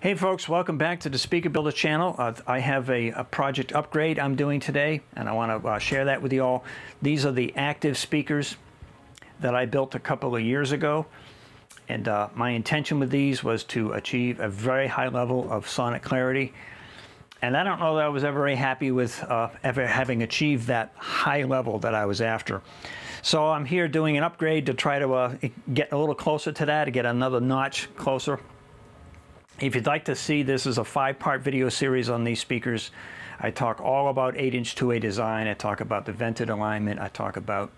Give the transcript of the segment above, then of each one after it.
Hey folks, welcome back to the Speaker Builder channel. Uh, I have a, a, project upgrade I'm doing today and I want to uh, share that with you all. These are the active speakers that I built a couple of years ago and uh, my intention with these was to achieve a very high level of sonic clarity and I don't know that I was ever very happy with uh, ever having achieved that high level that I was after. So I'm here doing an upgrade to try to uh, get a little closer to that, to get another notch closer. If you'd like to see, this is a five-part video series on these speakers. I talk all about 8-inch two-way design. I talk about the vented alignment. I talk about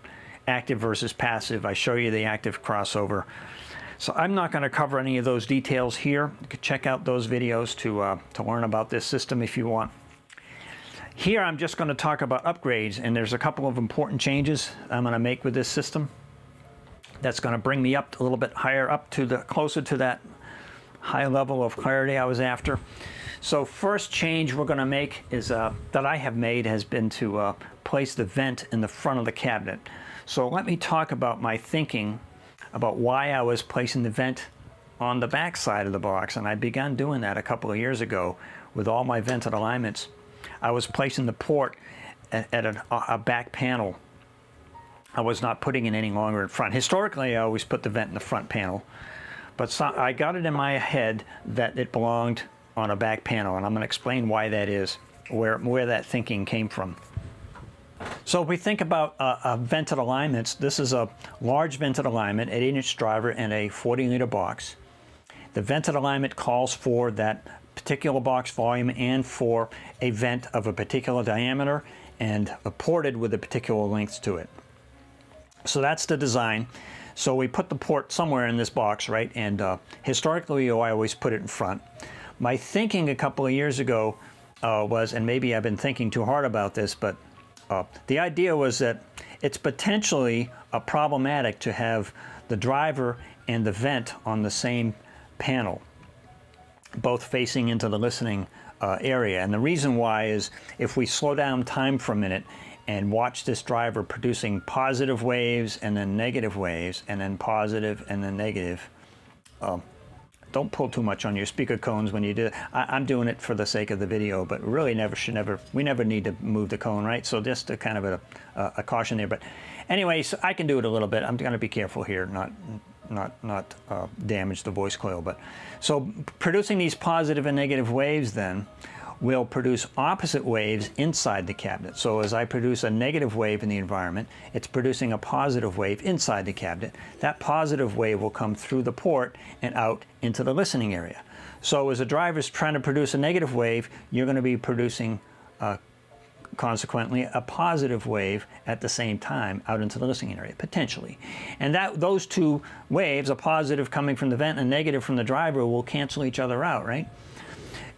active versus passive. I show you the active crossover. So I'm not going to cover any of those details here. You can check out those videos to, uh, to learn about this system if you want. Here I'm just going to talk about upgrades and there's a couple of important changes I'm going to make with this system. That's going to bring me up a little bit higher up to the closer to that high level of clarity I was after. So first change we're going to make is uh, that I have made has been to uh, place the vent in the front of the cabinet. So let me talk about my thinking about why I was placing the vent on the back side of the box and I began doing that a couple of years ago with all my vented alignments. I was placing the port at, at a, a back panel. I was not putting it any longer in front. Historically I always put the vent in the front panel but so, I got it in my head that it belonged on a back panel, and I'm going to explain why that is, where, where that thinking came from. So if we think about uh, uh, vented alignments, this is a large vented alignment, 8-inch driver, and a 40-liter box. The vented alignment calls for that particular box volume and for a vent of a particular diameter and a ported with a particular length to it. So that's the design. So we put the port somewhere in this box, right? And uh, historically, I always put it in front. My thinking a couple of years ago uh, was, and maybe I've been thinking too hard about this, but uh, the idea was that it's potentially uh, problematic to have the driver and the vent on the same panel, both facing into the listening uh, area. And the reason why is if we slow down time for a minute and watch this driver producing positive waves and then negative waves and then positive and then negative. Um, don't pull too much on your speaker cones when you do it. I, am doing it for the sake of the video, but really never should never, we never need to move the cone, right? So just a kind of a, a, a caution there. But anyway, so I can do it a little bit. I'm gonna be careful here, not not not uh, damage the voice coil. But so producing these positive and negative waves then will produce opposite waves inside the cabinet. So as I produce a negative wave in the environment, it's producing a positive wave inside the cabinet. That positive wave will come through the port and out into the listening area. So as a driver is trying to produce a negative wave, you're going to be producing uh, consequently a positive wave at the same time out into the listening area potentially and that those two waves a positive coming from the vent and a negative from the driver will cancel each other out right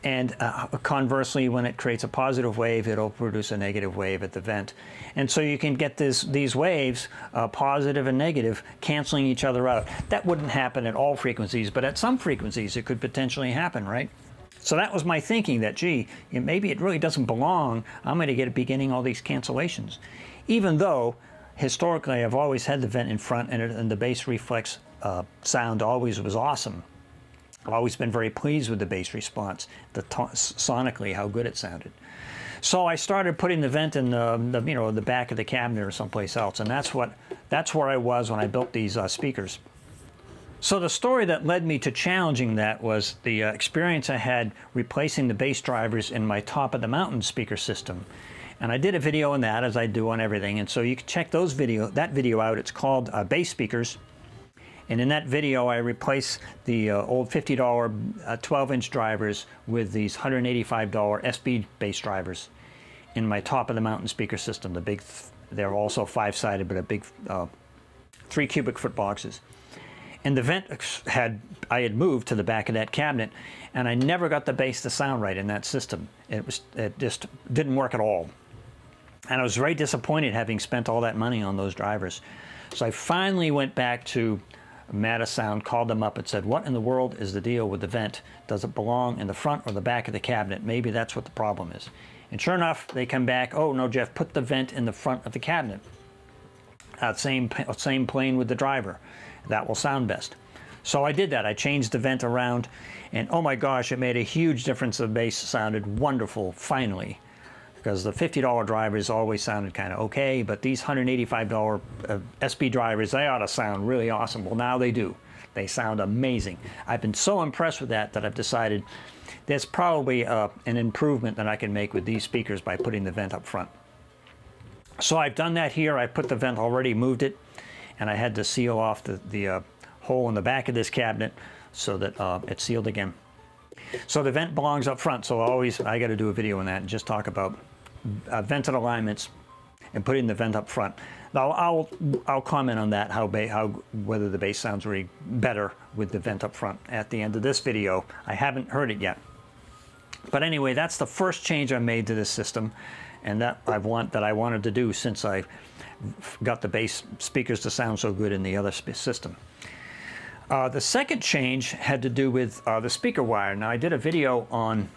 and uh, conversely, when it creates a positive wave, it'll produce a negative wave at the vent. And so you can get this, these waves, uh, positive and negative, canceling each other out. That wouldn't happen at all frequencies, but at some frequencies it could potentially happen, right? So that was my thinking that, gee, maybe it really doesn't belong. I'm going to get be getting all these cancellations. Even though, historically, I've always had the vent in front and, it, and the bass reflex uh, sound always was awesome. I've always been very pleased with the bass response, the sonically, how good it sounded. So I started putting the vent in the, the, you know the back of the cabinet or someplace else, and that's what that's where I was when I built these uh, speakers. So the story that led me to challenging that was the uh, experience I had replacing the bass drivers in my top of the mountain speaker system. And I did a video on that as I do on everything. And so you can check those video that video out. It's called uh, Bass Speakers. And in that video, I replace the uh, old $50 12-inch uh, drivers with these $185 SB bass drivers in my top-of-the-mountain speaker system. The big, they're also five-sided, but a big uh, three cubic foot boxes. And the vent had, I had moved to the back of that cabinet, and I never got the bass to sound right in that system. It was, it just didn't work at all. And I was very disappointed having spent all that money on those drivers. So I finally went back to Sound called them up and said, what in the world is the deal with the vent? Does it belong in the front or the back of the cabinet? Maybe that's what the problem is. And sure enough, they come back, oh no, Jeff, put the vent in the front of the cabinet. Uh, same, same plane with the driver. That will sound best. So I did that. I changed the vent around, and oh my gosh, it made a huge difference. The bass sounded wonderful, finally. Because the $50 drivers always sounded kind of okay, but these $185 uh, SB drivers, they ought to sound really awesome. Well, now they do. They sound amazing. I've been so impressed with that that I've decided there's probably uh, an improvement that I can make with these speakers by putting the vent up front. So I've done that here. I put the vent already, moved it, and I had to seal off the, the uh, hole in the back of this cabinet so that uh, it's sealed again. So the vent belongs up front, so always I got to do a video on that and just talk about uh, vented alignments and putting the vent up front. Now I'll I'll comment on that how how whether the bass sounds really better with the vent up front at the end of this video. I haven't heard it yet. But anyway, that's the first change I made to this system and that I want that I wanted to do since I got the bass speakers to sound so good in the other system. Uh, the second change had to do with uh, the speaker wire. Now I did a video on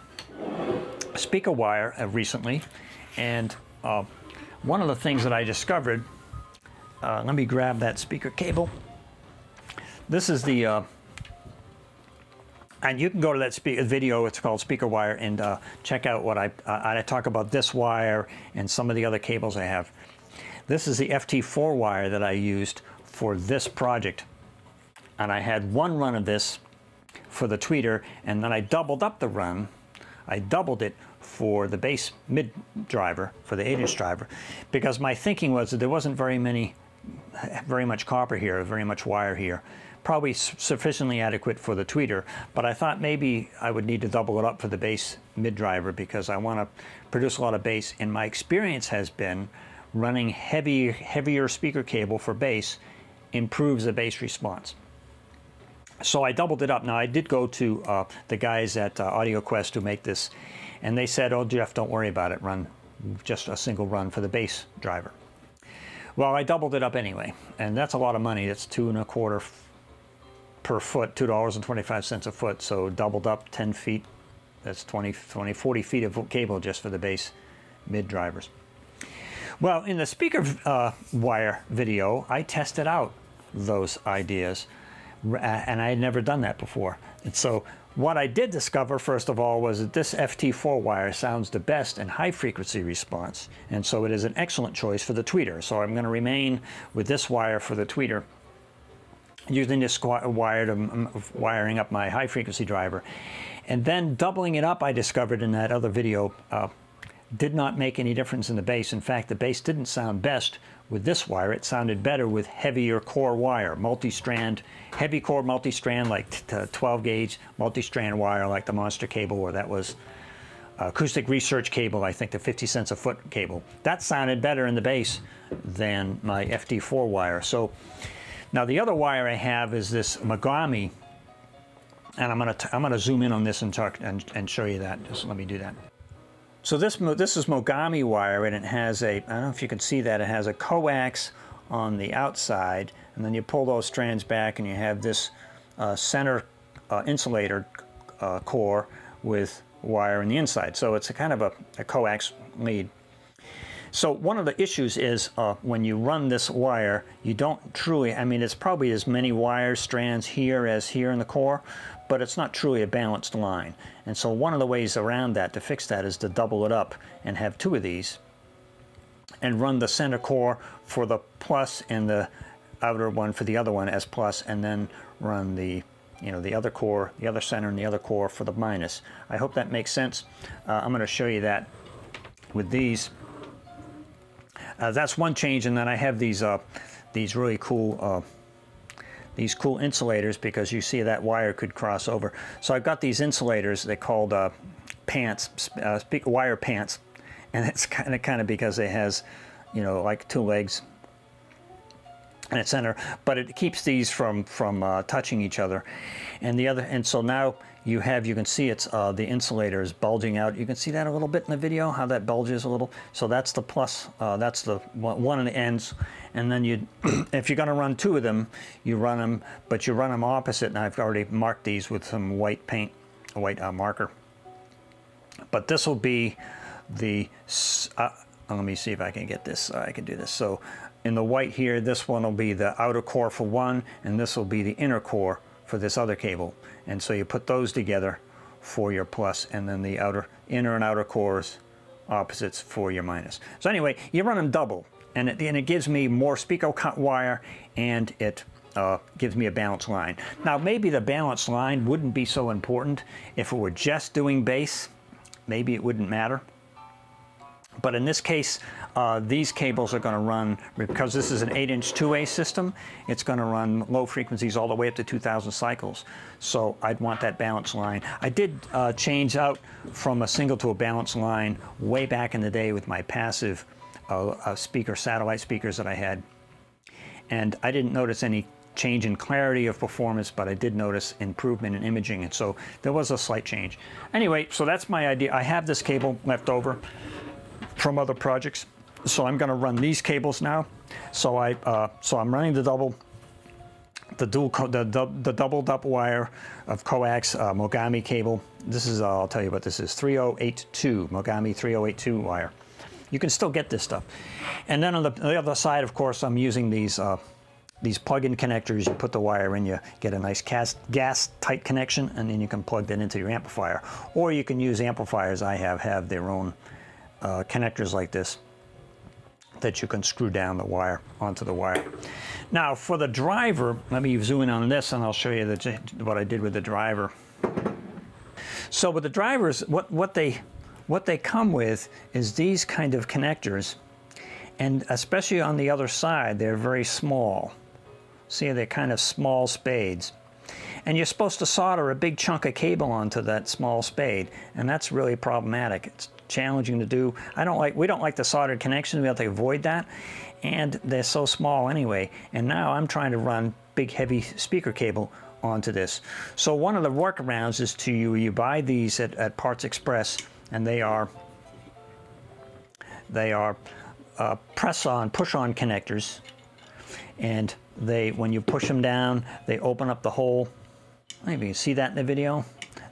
speaker wire uh, recently and uh, one of the things that I discovered, uh, let me grab that speaker cable. This is the uh, and you can go to that video, it's called Speaker Wire, and uh, check out what I, I talk about this wire and some of the other cables I have. This is the FT4 wire that I used for this project. And I had one run of this for the tweeter, and then I doubled up the run. I doubled it for the bass mid driver, for the 8 inch driver, because my thinking was that there wasn't very many, very much copper here, very much wire here probably sufficiently adequate for the tweeter, but I thought maybe I would need to double it up for the bass mid driver because I want to produce a lot of bass. And my experience has been running heavy, heavier speaker cable for bass improves the bass response. So I doubled it up. Now I did go to uh, the guys at uh, AudioQuest who make this, and they said, "Oh, Jeff, don't worry about it. Run just a single run for the bass driver." Well, I doubled it up anyway, and that's a lot of money. That's two and a quarter, per foot, $2.25 a foot, so doubled up 10 feet. That's 20, 20 40 feet of cable just for the bass mid drivers. Well, in the speaker uh, wire video, I tested out those ideas, and I had never done that before. And so what I did discover, first of all, was that this FT4 wire sounds the best in high frequency response, and so it is an excellent choice for the tweeter. So I'm going to remain with this wire for the tweeter using this wire to wiring up my high frequency driver. And then doubling it up, I discovered in that other video, uh, did not make any difference in the bass. In fact, the bass didn't sound best with this wire. It sounded better with heavier core wire, multi-strand, heavy core multi-strand like 12 gauge multi-strand wire like the Monster cable or that was uh, acoustic research cable, I think the 50 cents a foot cable. That sounded better in the bass than my FT4 wire. So now the other wire I have is this Mogami and I'm gonna I'm gonna zoom in on this and talk and, and show you that. Just let me do that. So this this is Mogami wire, and it has a I don't know if you can see that it has a coax on the outside, and then you pull those strands back, and you have this uh, center uh, insulator uh, core with wire in the inside. So it's a kind of a, a coax lead. So one of the issues is uh, when you run this wire, you don't truly, I mean, it's probably as many wire strands here as here in the core, but it's not truly a balanced line. And so one of the ways around that to fix that is to double it up and have two of these and run the center core for the plus and the outer one for the other one as plus and then run the you know the other core the other center and the other core for the minus. I hope that makes sense. Uh, I'm going to show you that with these uh, that's one change, and then I have these uh, these really cool uh, these cool insulators because you see that wire could cross over. So I've got these insulators. They're called uh, pants, uh, wire pants, and it's kind of kind of because it has, you know, like two legs in its center, but it keeps these from from uh, touching each other. And the other, and so now you have, you can see it's uh, the insulator is bulging out. You can see that a little bit in the video, how that bulges a little. So that's the plus, uh, that's the one of the ends. And then you, if you're gonna run two of them, you run them, but you run them opposite. And I've already marked these with some white paint, a white uh, marker. But this will be the, uh, let me see if I can get this, I can do this. So in the white here, this one will be the outer core for one, and this will be the inner core for this other cable. And so you put those together for your plus, and then the outer inner and outer cores opposites for your minus. So anyway, you run them double, and it, and it gives me more speaker wire, and it uh, gives me a balanced line. Now maybe the balanced line wouldn't be so important if it were just doing bass. Maybe it wouldn't matter. But in this case, uh, these cables are going to run, because this is an 8-inch two-way system, it's going to run low frequencies all the way up to 2,000 cycles. So I'd want that balance line. I did uh, change out from a single to a balance line way back in the day with my passive uh, uh speaker, satellite speakers that I had. And I didn't notice any change in clarity of performance, but I did notice improvement in imaging, and so there was a slight change. Anyway, so that's my idea. I have this cable left over from other projects. So I'm going to run these cables now. So I uh, so I'm running the double the dual the, the, doubled up wire of coax uh, Mogami cable. This is uh, I'll tell you what this is 3082 Mogami 3082 wire. You can still get this stuff. And then on the, the other side, of course, I'm using these uh, these plug-in connectors. You put the wire in, you get a nice gas tight connection, and then you can plug that into your amplifier. Or you can use amplifiers I have have their own uh, connectors like this that you can screw down the wire onto the wire. Now for the driver, let me zoom in on this and I'll show you the, what I did with the driver. So with the drivers, what, what, they, what they come with is these kind of connectors and especially on the other side, they're very small. See, they're kind of small spades. And you're supposed to solder a big chunk of cable onto that small spade, and that's really problematic. It's challenging to do. I don't like, we don't like the soldered connections. We have to avoid that. And they're so small anyway. And now I'm trying to run big heavy speaker cable onto this. So one of the workarounds is to you, you buy these at, at Parts Express and they are, they are uh, press on, push on connectors. And they, when you push them down, they open up the hole. Maybe you see that in the video.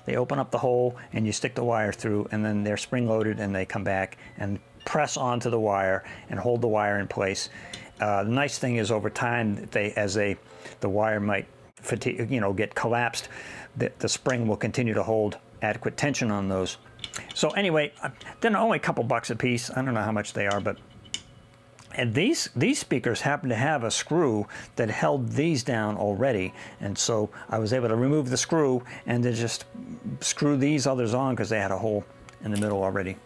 They open up the hole and you stick the wire through and then they're spring loaded and they come back and press onto the wire and hold the wire in place. Uh, the nice thing is over time, they as they the wire might fatigue, you know, get collapsed, the, the spring will continue to hold adequate tension on those. So anyway, uh, they're only a couple bucks a piece. I don't know how much they are, but and these, these speakers happen to have a screw that held these down already. And so I was able to remove the screw and then just screw these others on because they had a hole in the middle already.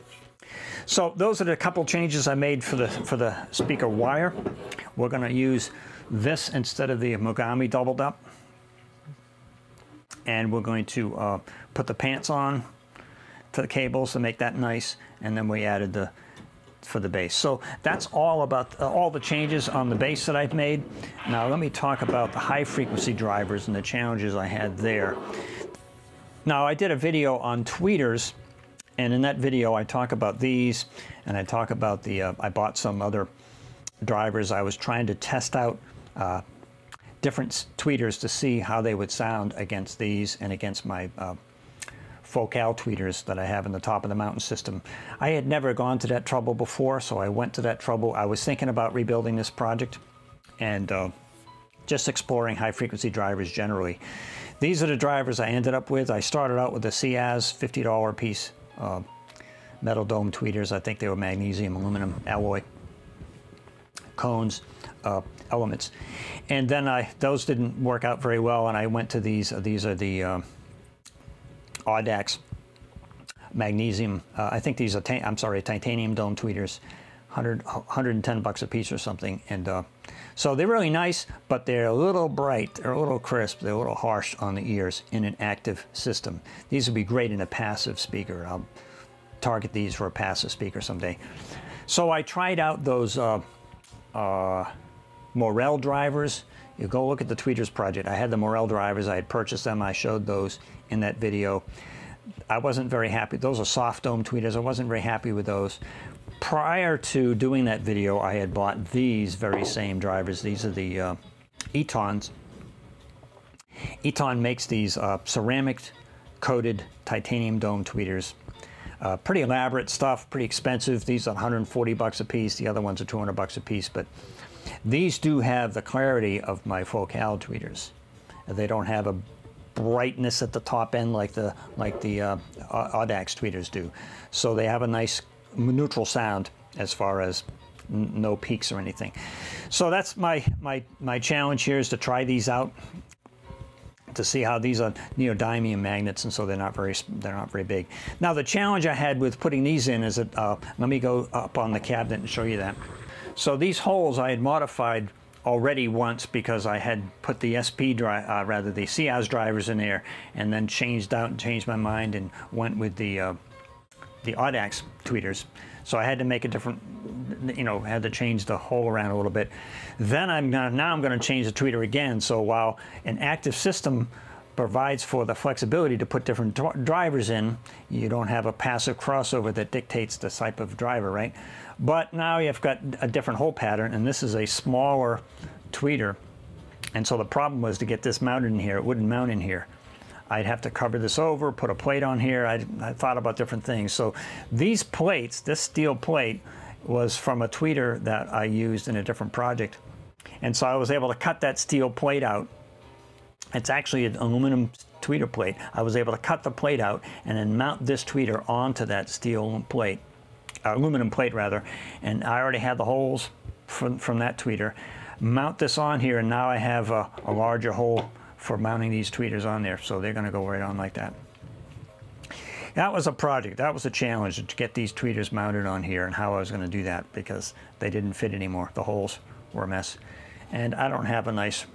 So those are the couple changes I made for the, for the speaker wire. We're going to use this instead of the Mogami doubled up. And we're going to uh, put the pants on to the cables to make that nice. And then we added the for the bass. So that's all about uh, all the changes on the bass that I've made. Now let me talk about the high frequency drivers and the challenges I had there. Now I did a video on tweeters and in that video I talk about these and I talk about the, uh, I bought some other drivers. I was trying to test out uh, different tweeters to see how they would sound against these and against my uh, Focal tweeters that I have in the top of the mountain system. I had never gone to that trouble before, so I went to that trouble. I was thinking about rebuilding this project and uh, just exploring high frequency drivers generally. These are the drivers I ended up with. I started out with the SEAS $50 piece uh, metal dome tweeters. I think they were magnesium aluminum alloy cones uh, elements. And then I those didn't work out very well, and I went to these. These are the uh, Audax magnesium. Uh, I think these are, I'm sorry, titanium dome tweeters, 100, 110 bucks a piece or something. And uh, so they're really nice, but they're a little bright, they're a little crisp, they're a little harsh on the ears in an active system. These would be great in a passive speaker. I'll target these for a passive speaker someday. So I tried out those uh, uh Morel drivers. You go look at the Tweeters project. I had the Morel drivers. I had purchased them. I showed those in that video. I wasn't very happy. Those are soft dome tweeters. I wasn't very happy with those. Prior to doing that video, I had bought these very same drivers. These are the uh, Etons. Eton makes these uh, ceramic coated titanium dome tweeters. Uh, pretty elaborate stuff, pretty expensive. These are 140 bucks a piece. The other ones are 200 bucks a piece, but these do have the clarity of my Focal tweeters. They don't have a brightness at the top end like the like the uh, Audax tweeters do. So they have a nice neutral sound as far as no peaks or anything. So that's my my my challenge here is to try these out to see how these are neodymium magnets and so they're not very they're not very big. Now the challenge I had with putting these in is that uh, let me go up on the cabinet and show you that. So these holes I had modified already once because I had put the SP drive, uh, rather the SEAS drivers in there and then changed out and changed my mind and went with the uh, the Audax tweeters. So I had to make a different, you know, had to change the hole around a little bit. Then I'm gonna, now I'm gonna change the tweeter again. So while an active system provides for the flexibility to put different drivers in, you don't have a passive crossover that dictates the type of driver, right? But now you've got a different hole pattern, and this is a smaller tweeter. And so the problem was to get this mounted in here. It wouldn't mount in here. I'd have to cover this over, put a plate on here. I, I thought about different things. So these plates, this steel plate, was from a tweeter that I used in a different project. And so I was able to cut that steel plate out. It's actually an aluminum tweeter plate. I was able to cut the plate out and then mount this tweeter onto that steel plate, uh, aluminum plate rather. And I already had the holes from, from that tweeter. Mount this on here and now I have a, a larger hole for mounting these tweeters on there. So they're going to go right on like that. That was a project. That was a challenge to get these tweeters mounted on here and how I was going to do that because they didn't fit anymore. The holes were a mess. And I don't have a nice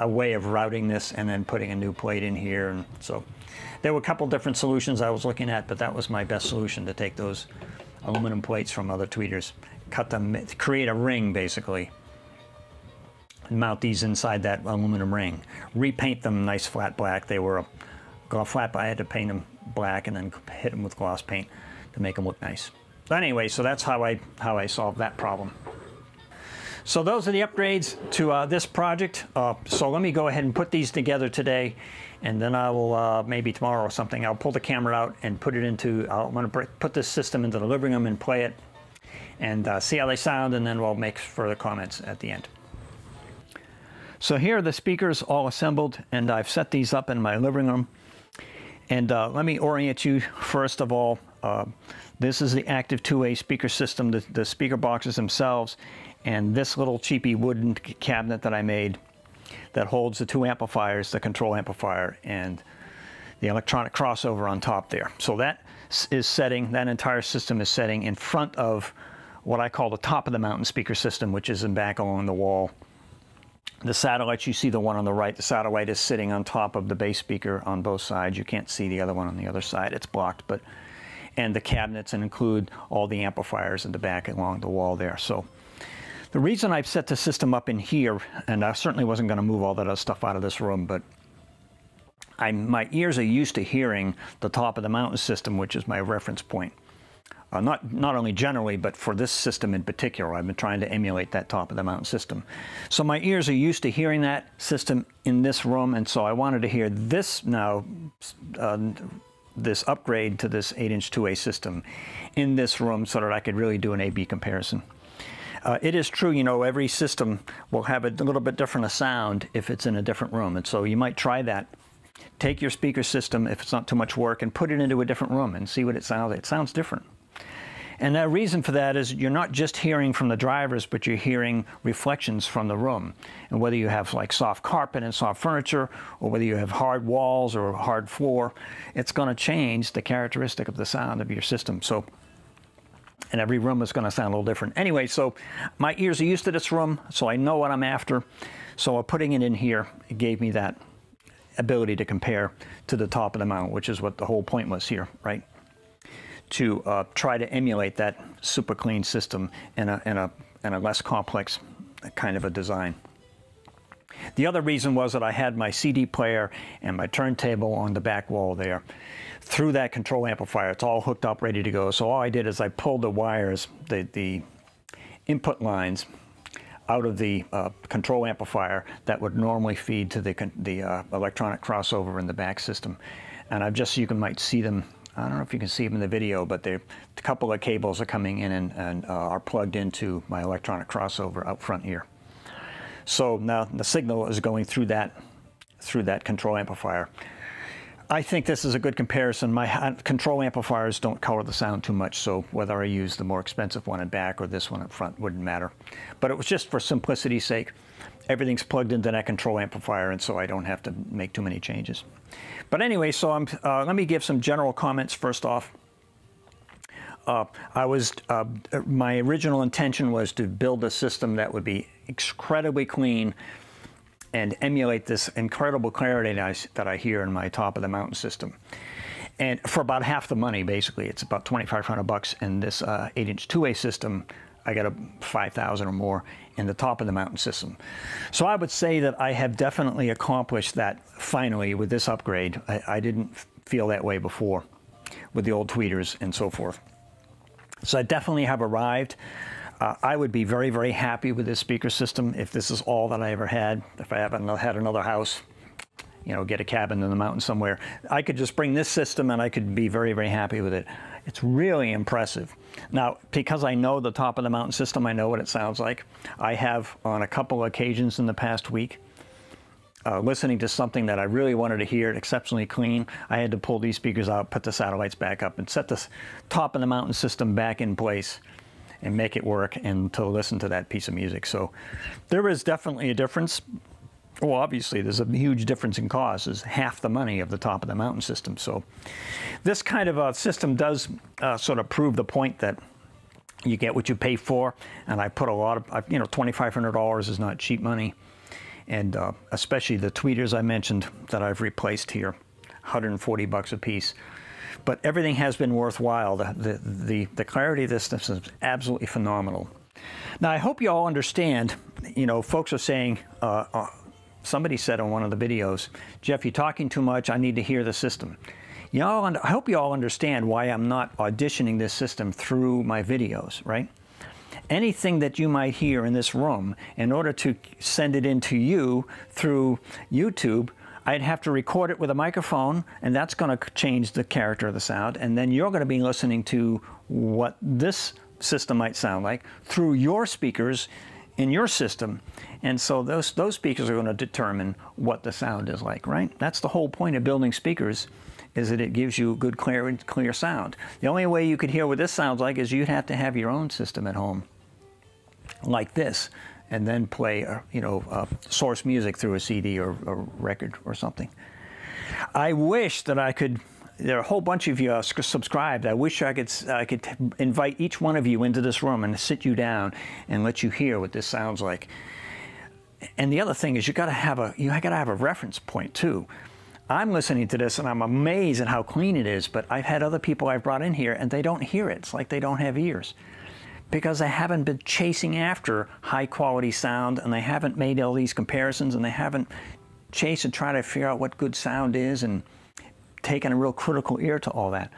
a way of routing this and then putting a new plate in here. And so there were a couple different solutions I was looking at, but that was my best solution to take those aluminum plates from other tweeters, cut them, create a ring basically, and mount these inside that aluminum ring. Repaint them nice flat black. They were a flat, I had to paint them black and then hit them with gloss paint to make them look nice. But anyway, so that's how I, how I solved that problem. So those are the upgrades to uh, this project. Uh, so let me go ahead and put these together today and then I will, uh, maybe tomorrow or something, I'll pull the camera out and put it into, I'm going to put this system into the living room and play it and uh, see how they sound and then we'll make further comments at the end. So here are the speakers all assembled and I've set these up in my living room. And uh, let me orient you first of all. Uh, this is the active two-way speaker system, the, the, speaker boxes themselves, and this little cheapy wooden cabinet that I made that holds the two amplifiers, the control amplifier and the electronic crossover on top there. So that is setting, that entire system is setting in front of what I call the top of the mountain speaker system, which is in back along the wall the satellites, you see the one on the right, the satellite is sitting on top of the bass speaker on both sides. You can't see the other one on the other side, it's blocked, but and the cabinets and include all the amplifiers in the back along the wall there. So the reason I've set the system up in here, and I certainly wasn't going to move all that other stuff out of this room, but I'm, my ears are used to hearing the top of the mountain system, which is my reference point. Uh, not, not only generally, but for this system in particular. I've been trying to emulate that top of the mountain system. So my ears are used to hearing that system in this room, and so I wanted to hear this now, uh, this upgrade to this 8-inch two-way system in this room so that I could really do an A-B comparison. Uh, it is true, you know, every system will have a little bit different a sound if it's in a different room, and so you might try that. Take your speaker system, if it's not too much work, and put it into a different room and see what it sounds like. It sounds different. And the reason for that is you're not just hearing from the drivers, but you're hearing reflections from the room. And whether you have like soft carpet and soft furniture, or whether you have hard walls or hard floor, it's going to change the characteristic of the sound of your system. So, and every room is going to sound a little different. Anyway, so my ears are used to this room, so I know what I'm after. So putting it in here, it gave me that ability to compare to the top of the mountain, which is what the whole point was here, right? to uh, try to emulate that super clean system in a, in, a, in a less complex kind of a design. The other reason was that I had my CD player and my turntable on the back wall there. Through that control amplifier, it's all hooked up, ready to go. So all I did is I pulled the wires, the, the input lines, out of the uh, control amplifier that would normally feed to the, the uh, electronic crossover in the back system. And I've just, you can might see them I don't know if you can see them in the video, but a couple of cables are coming in and, and uh, are plugged into my electronic crossover out front here. So now the signal is going through that through that control amplifier. I think this is a good comparison. My control amplifiers don't color the sound too much, so whether I use the more expensive one in back or this one in front wouldn't matter. But it was just for simplicity's sake. Everything's plugged into that control amplifier, and so I don't have to make too many changes. But anyway, so I'm, uh, let me give some general comments first off. Uh, I was, uh, my original intention was to build a system that would be incredibly clean and emulate this incredible clarity that I, that I hear in my top of the mountain system. And for about half the money, basically, it's about 2,500 bucks in this uh, 8-inch two-way system. I got a 5,000 or more in the top of the mountain system. So I would say that I have definitely accomplished that finally with this upgrade. I, I didn't feel that way before with the old tweeters and so forth. So I definitely have arrived. Uh, I would be very, very happy with this speaker system if this is all that I ever had. If I haven't had another house, you know, get a cabin in the mountains somewhere, I could just bring this system and I could be very, very happy with it. It's really impressive. Now, because I know the top of the mountain system, I know what it sounds like. I have on a couple occasions in the past week uh, listening to something that I really wanted to hear exceptionally clean, I had to pull these speakers out, put the satellites back up, and set the top of the mountain system back in place and make it work and to listen to that piece of music. So there is definitely a difference. Well, obviously, there's a huge difference in cost. It's half the money of the top of the mountain system. So this kind of a system does uh, sort of prove the point that you get what you pay for. And I put a lot of, you know, $2,500 is not cheap money and uh, especially the tweeters I mentioned that I've replaced here, 140 bucks a piece. But everything has been worthwhile. The, the, the, the clarity of this is absolutely phenomenal. Now, I hope you all understand, you know, folks are saying, uh, uh, somebody said on one of the videos, Jeff, you're talking too much, I need to hear the system. You all, I hope you all understand why I'm not auditioning this system through my videos, right? Anything that you might hear in this room, in order to send it into you through YouTube, I'd have to record it with a microphone, and that's going to change the character of the sound. And then you're going to be listening to what this system might sound like through your speakers in your system. And so those, those speakers are going to determine what the sound is like, right? That's the whole point of building speakers is that it gives you good, clear, clear sound. The only way you could hear what this sounds like is you'd have to have your own system at home like this and then play, uh, you know, uh, source music through a CD or a record or something. I wish that I could. There are a whole bunch of you uh, subscribed. I wish I could I could invite each one of you into this room and sit you down and let you hear what this sounds like. And the other thing is, you got to have a you got to have a reference point too. I'm listening to this and I'm amazed at how clean it is. But I've had other people I've brought in here and they don't hear it. It's like they don't have ears because they haven't been chasing after high quality sound and they haven't made all these comparisons and they haven't chased and tried to figure out what good sound is and taken a real critical ear to all that.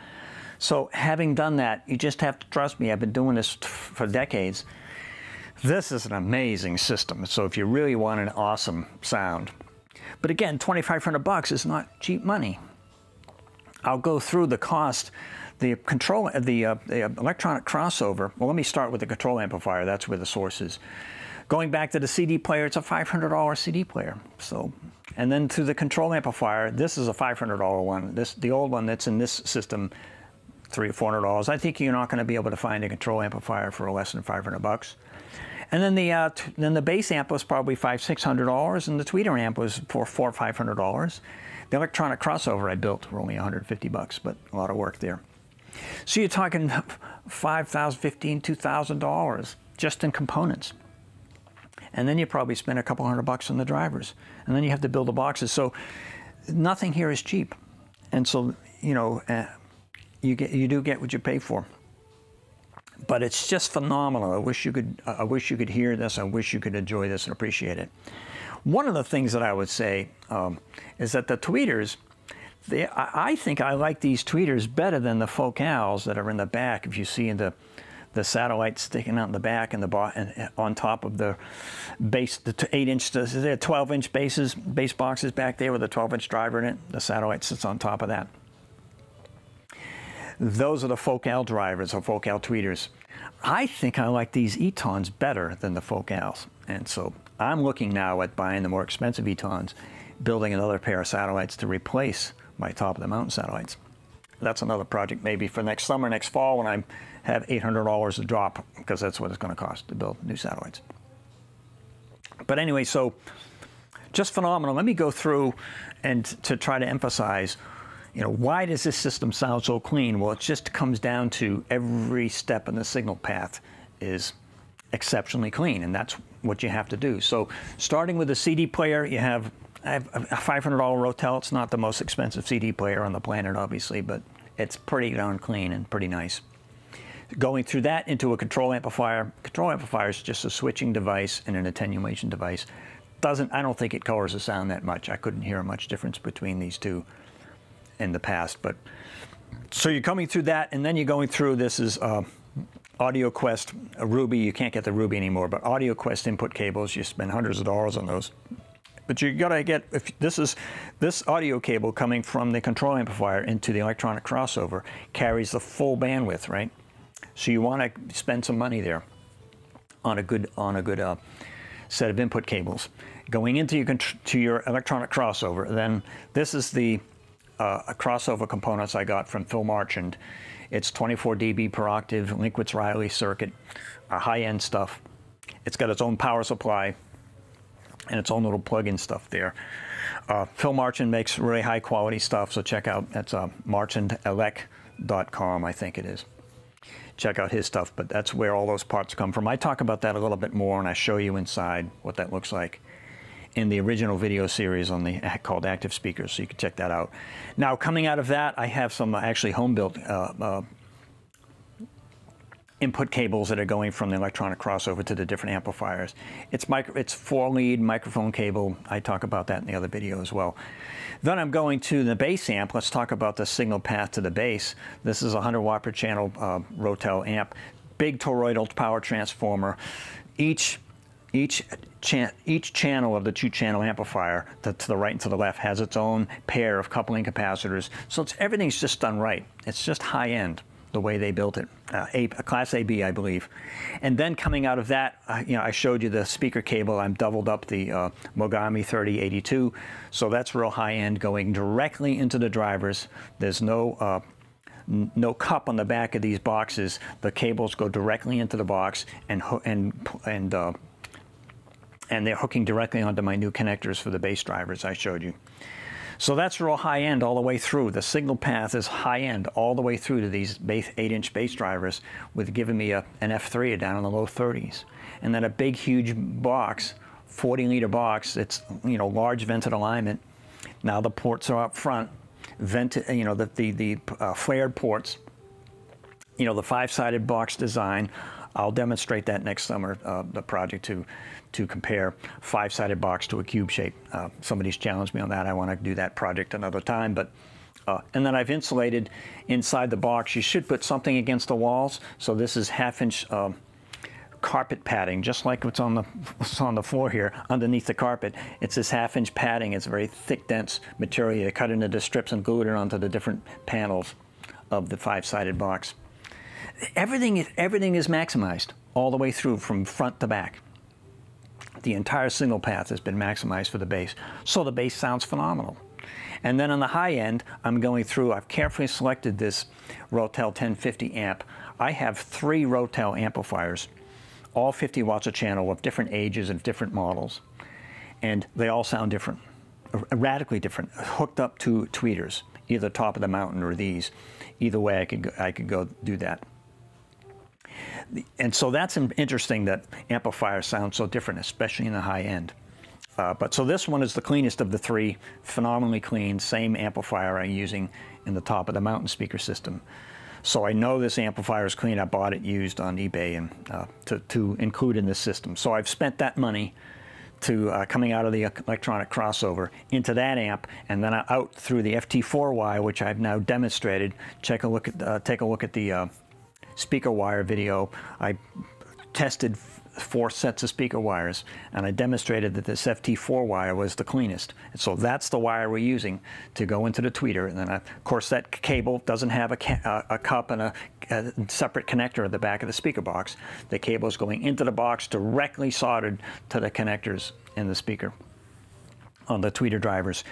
So having done that, you just have to trust me. I've been doing this for decades. This is an amazing system. So if you really want an awesome sound, but again, 2,500 bucks is not cheap money. I'll go through the cost the control, the, uh, the electronic crossover, well, let me start with the control amplifier. That's where the source is. Going back to the CD player, it's a $500 CD player. So, and then to the control amplifier, this is a $500 one. This, the old one that's in this system, three or four hundred dollars. I think you're not going to be able to find a control amplifier for less than 500 bucks. And then the uh, then the bass amp was probably five six hundred dollars, and the tweeter amp was for four or five hundred dollars. The electronic crossover I built were only 150 bucks, but a lot of work there. So you're talking $5,000, $15,000, $2,000 just in components. And then you probably spend a couple hundred bucks on the drivers. And then you have to build the boxes. So nothing here is cheap. And so, you know, uh, you, get, you do get what you pay for. But it's just phenomenal. I wish you could, I wish you could hear this. I wish you could enjoy this and appreciate it. One of the things that I would say um, is that the tweeters, they, I think I like these tweeters better than the focals that are in the back. If you see the the satellite sticking out in the back and the and uh, on top of the bass, the eight inch, the 12 inch basses, bass boxes back there with a 12 inch driver in it. The satellite sits on top of that. Those are the focal drivers or focal tweeters. I think I like these Etons better than the focals, and so I'm looking now at buying the more expensive Etons building another pair of satellites to replace my top of the mountain satellites. That's another project maybe for next summer, next fall when I have $800 to drop because that's what it's going to cost to build new satellites. But anyway, so just phenomenal. Let me go through and to try to emphasize, you know, why does this system sound so clean? Well, it just comes down to every step in the signal path is exceptionally clean, and that's what you have to do. So starting with the CD player, you have I have a $500 Rotel. It's not the most expensive CD player on the planet, obviously, but it's pretty darn clean and pretty nice. Going through that into a control amplifier. Control amplifier is just a switching device and an attenuation device. Doesn't I don't think it colors the sound that much. I couldn't hear much difference between these two in the past, but so you're coming through that, and then you're going through. This is uh, Audio Quest, Ruby. You can't get the Ruby anymore, but Audio Quest input cables. You spend hundreds of dollars on those but you gotta get if this is this audio cable coming from the control amplifier into the electronic crossover carries the full bandwidth, right? So you want to spend some money there on a good on a good uh, set of input cables going into your to your electronic crossover. Then this is the uh, crossover components I got from Phil Marchand. It's 24 dB per octave, Linkwitz Riley circuit, uh, high-end stuff. It's got its own power supply, and its own little plug-in stuff there. Uh, Phil Marchand makes really high quality stuff, so check out that's uh, marchandelec.com, I think it is. Check out his stuff, but that's where all those parts come from. I talk about that a little bit more, and I show you inside what that looks like in the original video series on the called Active Speakers, so you can check that out. Now, coming out of that, I have some uh, actually home-built uh, uh, input cables that are going from the electronic crossover to the different amplifiers. It's, micro, it's four lead microphone cable. I talk about that in the other video as well. Then I'm going to the bass amp. Let's talk about the signal path to the bass. This is a 100 watt per channel uh, Rotel amp. Big toroidal power transformer. Each each, chan each channel of the two-channel amplifier to, to, the right and to the left has its own pair of coupling capacitors. So it's everything's just done right. It's just high-end the way they built it, uh, a, a, Class AB, I believe. And then coming out of that, uh, you know, I showed you the speaker cable. I'm doubled up the uh, Mogami 3082, so that's real high end, going directly into the drivers. There's no uh, no cup on the back of these boxes. The cables go directly into the box and and and uh, and they're hooking directly onto my new connectors for the bass drivers I showed you. So that's real high end all the way through. The signal path is high end all the way through to these 8-inch bass drivers with giving me a, an F3 down in the low 30s. And then a big, huge box, 40 liter box, it's, you know, large vented alignment. Now the ports are up front, vented, you know, the, the, the uh, flared ports, you know, the five-sided box design. I'll demonstrate that next summer, uh, the project to to compare five-sided box to a cube shape. Uh, somebody's challenged me on that. I want to do that project another time, but uh, and then I've insulated inside the box. You should put something against the walls. So this is half-inch um, carpet padding, just like what's on the what's on the floor here underneath the carpet. It's this half-inch padding. It's a very thick, dense material. You cut it into strips and glue it onto the different panels of the five-sided box. Everything, everything is maximized all the way through from front to back the entire signal path has been maximized for the bass. So the bass sounds phenomenal. And then on the high end, I'm going through, I've carefully selected this Rotel 1050 amp. I have three Rotel amplifiers, all 50 watts a channel of different ages and different models. And they all sound different, radically different, hooked up to tweeters, either top of the mountain or these. Either way, I could go, I could go do that and so that's interesting that amplifiers sound so different, especially in the high end. Uh, but so this one is the cleanest of the three, phenomenally clean, same amplifier I'm using in the top of the mountain speaker system. So I know this amplifier is clean. I bought it used on eBay and uh, to, to include in this system. So I've spent that money to uh, coming out of the electronic crossover into that amp and then out through the FT4Y, which I've now demonstrated. Check a look at, uh, take a look at the uh, speaker wire video, I tested four sets of speaker wires and I demonstrated that this FT4 wire was the cleanest. And so that's the wire we're using to go into the tweeter. And then of course that cable doesn't have a, a cup and a, a, separate connector at the back of the speaker box. The cable is going into the box directly soldered to the connectors in the speaker. on the tweeter drivers.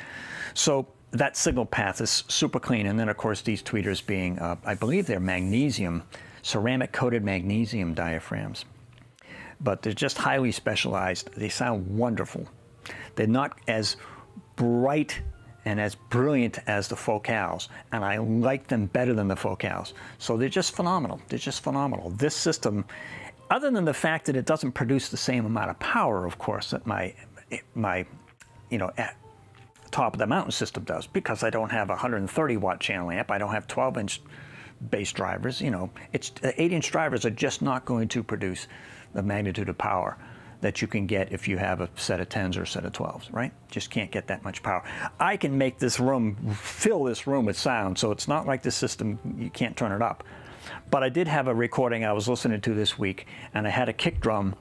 So that signal path is super clean. And then, of course, these tweeters being, uh, I believe they're magnesium, ceramic coated magnesium diaphragms. But they're just highly specialized. They sound wonderful. They're not as bright and as brilliant as the Focals, and I like them better than the Focals. So they're just phenomenal. They're just phenomenal. This system, other than the fact that it doesn't produce the same amount of power, of course, that my my you know eh, top of the mountain system does because I don't have a 130 watt channel amp. I don't have 12 inch bass drivers. You know, it's 8 inch drivers are just not going to produce the magnitude of power that you can get if you have a set of 10s or a set of 12s, right? Just can't get that much power. I can make this room, fill this room with sound, so it's not like the system, you can't turn it up. But I did have a recording I was listening to this week, and I had a kick drum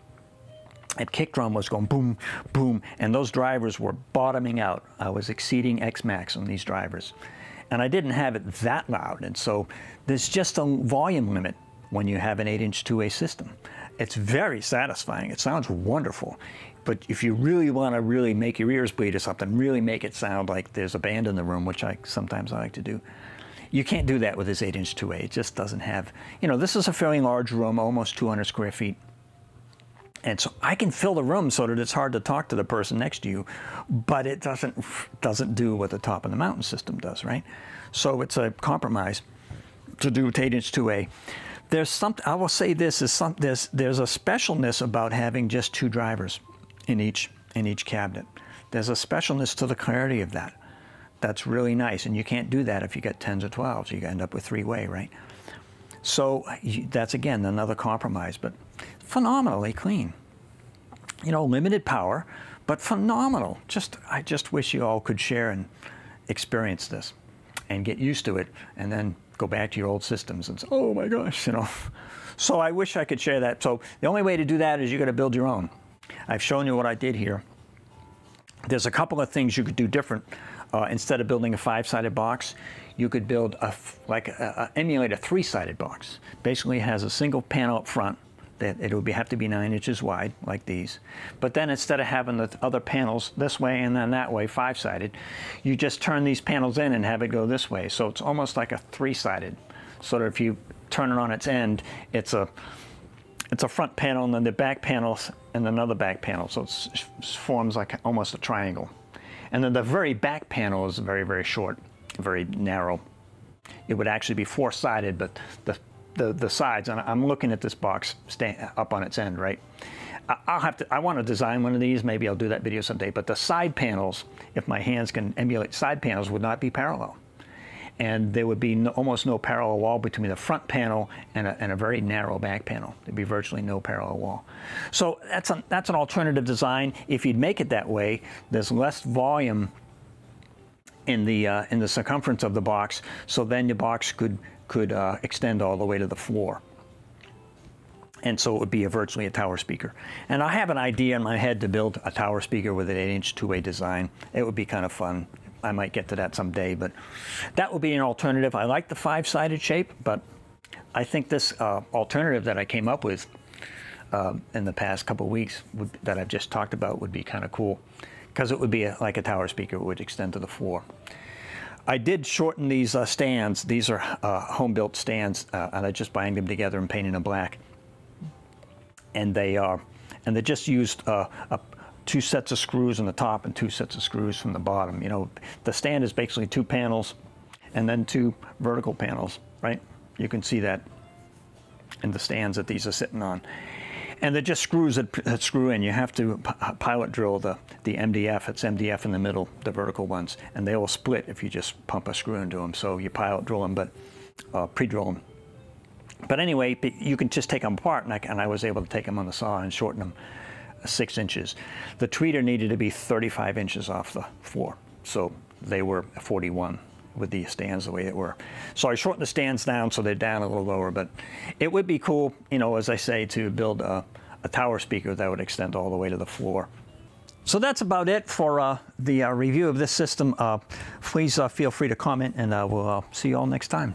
and kick drum was going boom, boom, and those drivers were bottoming out. I was exceeding X max on these drivers. And I didn't have it that loud, and so there's just a volume limit when you have an 8-inch two-way system. It's very satisfying. It sounds wonderful. But if you really want to really make your ears bleed or something, really make it sound like there's a band in the room, which I sometimes I like to do, you can't do that with this 8-inch two-way. It just doesn't have, you know, this is a fairly large room, almost 200 square feet. And so I can fill the room so that it's hard to talk to the person next to you, but it doesn't doesn't do what the top of the mountain system does, right? So it's a compromise to do 8-inch two-way. There's something I will say this is some there's there's a specialness about having just two drivers in each in each cabinet. There's a specialness to the clarity of that. That's really nice, and you can't do that if you get 10s or 12s. You end up with three-way, right? So that's again another compromise, but phenomenally clean. You know, limited power, but phenomenal. Just I just wish you all could share and experience this and get used to it and then go back to your old systems and say, oh my gosh, you know. So I wish I could share that. So the only way to do that is you got to build your own. I've shown you what I did here. There's a couple of things you could do different. Uh, instead of building a five-sided box, you could build a like a, a, emulate a three-sided box. Basically, it has a single panel up front that it would be, have to be nine inches wide, like these. But then instead of having the other panels this way and then that way, five-sided, you just turn these panels in and have it go this way. So it's almost like a three-sided. So that if you turn it on its end, it's a it's a front panel and then the back panels and another back panel. So it forms like almost a triangle. And then the very back panel is very, very short, very narrow. It would actually be four-sided, but the the, the sides, and I'm looking at this box up on its end, right? I'll have to, I want to design one of these, maybe I'll do that video someday, but the side panels, if my hands can emulate side panels, would not be parallel. And there would be no, almost no parallel wall between the front panel and a, and a, very narrow back panel. There'd be virtually no parallel wall. So that's, a, that's an alternative design. If you'd make it that way, there's less volume in the, uh, in the circumference of the box, so then the box could could uh, extend all the way to the floor. And so it would be a virtually a tower speaker. And I have an idea in my head to build a tower speaker with an 8-inch two-way design. It would be kind of fun. I might get to that someday, but that would be an alternative. I like the five-sided shape, but I think this uh, alternative that I came up with uh, in the past couple weeks would, that I've just talked about would be kind of cool because it would be a, like a tower speaker. It would extend to the floor. I did shorten these uh, stands. These are uh, home-built stands, uh, and I just banged them together and painted them black. And they are, and they just used uh, two sets of screws on the top and two sets of screws from the bottom. You know, the stand is basically two panels, and then two vertical panels. Right? You can see that in the stands that these are sitting on and they're just screws that, that screw in. You have to pilot drill the, the MDF. It's MDF in the middle, the vertical ones, and they will split if you just pump a screw into them. So you pilot drill them, but uh, pre-drill them. But anyway, you can just take them apart, and I, and I was able to take them on the saw and shorten them six inches. The tweeter needed to be 35 inches off the floor, so they were 41 with the stands the way they were. So I shortened the stands down so they're down a little lower, but it would be cool, you know, as I say, to build a, a tower speaker that would extend all the way to the floor. So that's about it for uh, the uh, review of this system. Uh, please uh, feel free to comment and uh, we'll uh, see you all next time.